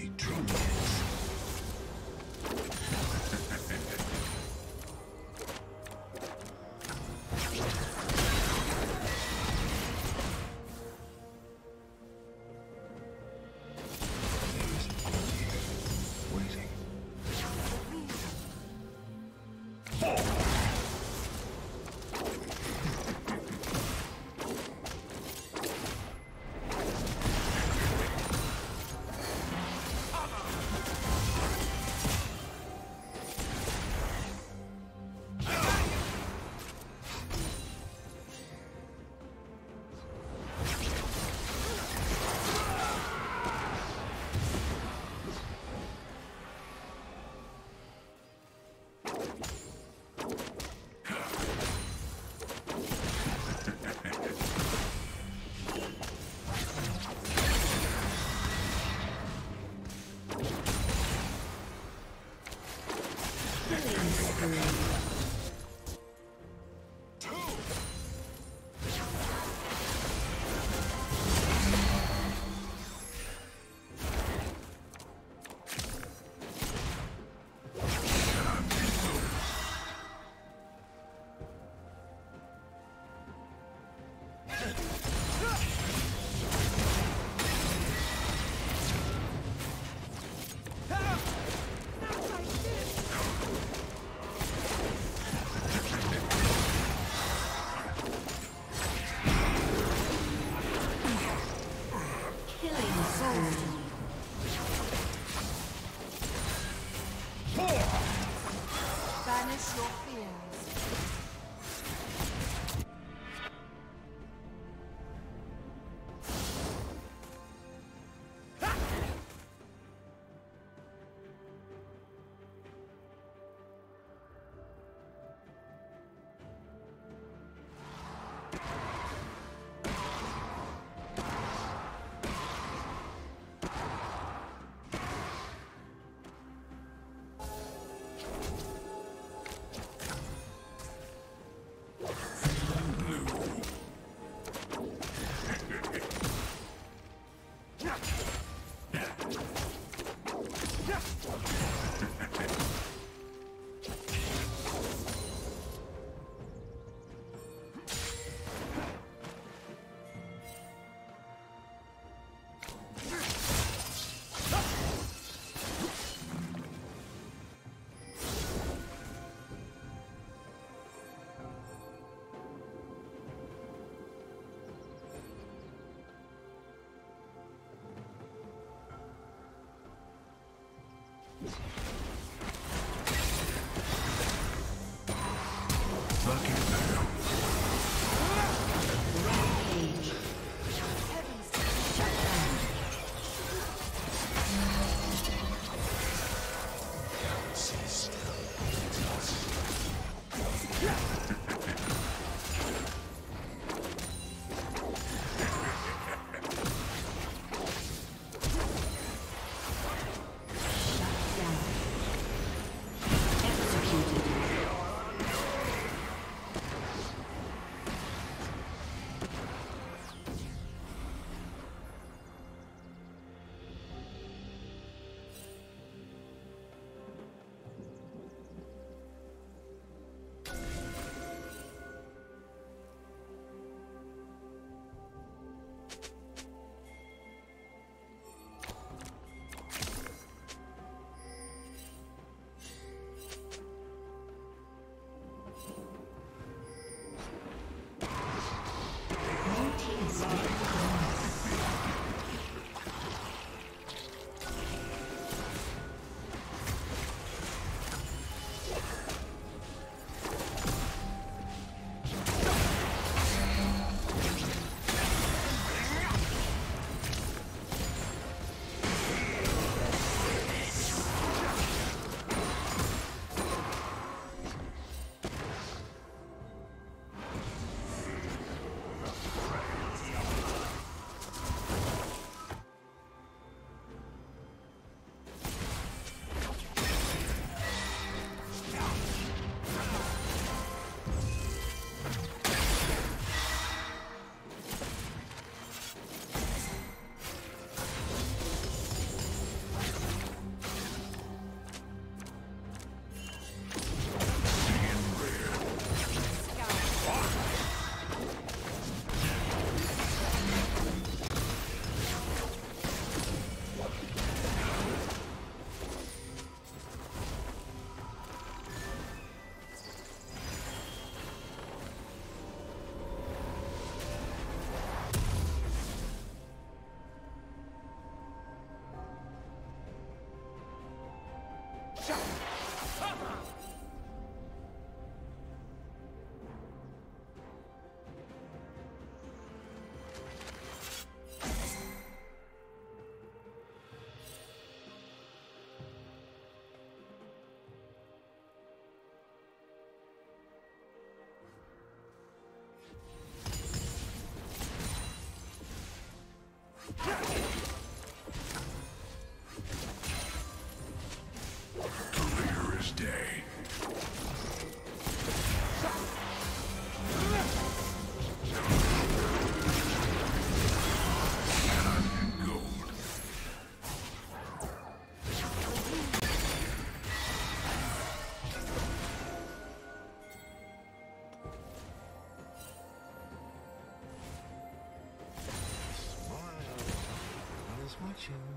what Killing watching.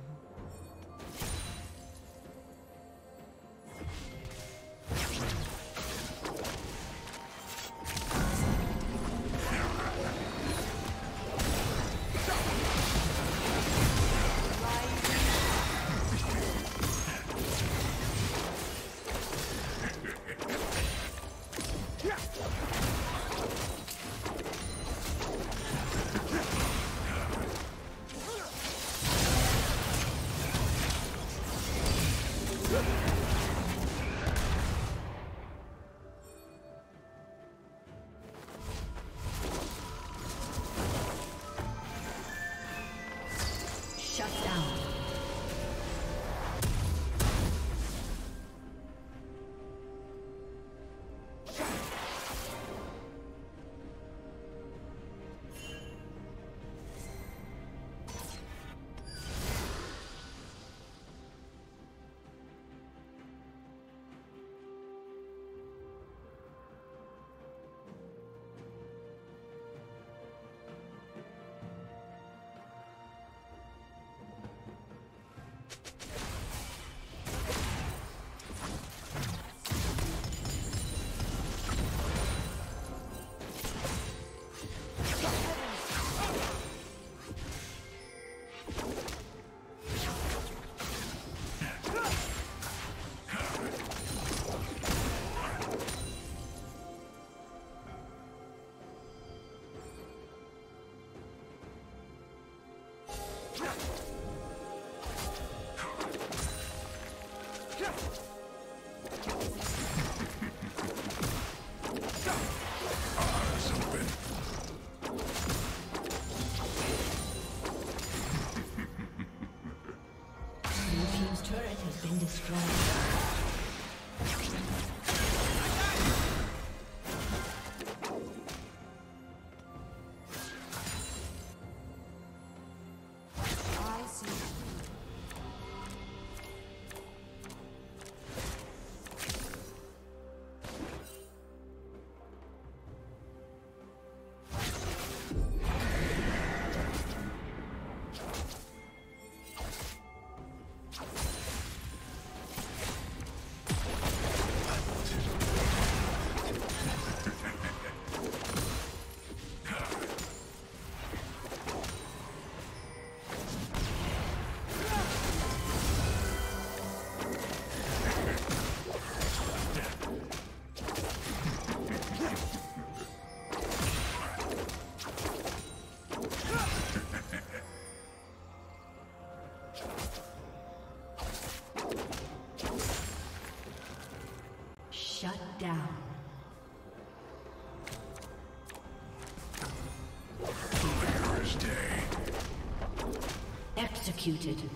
Executed.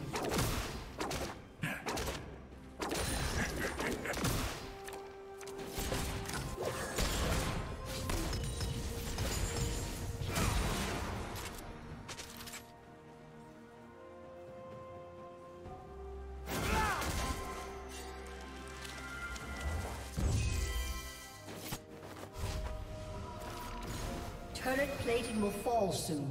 Turret plating will fall soon.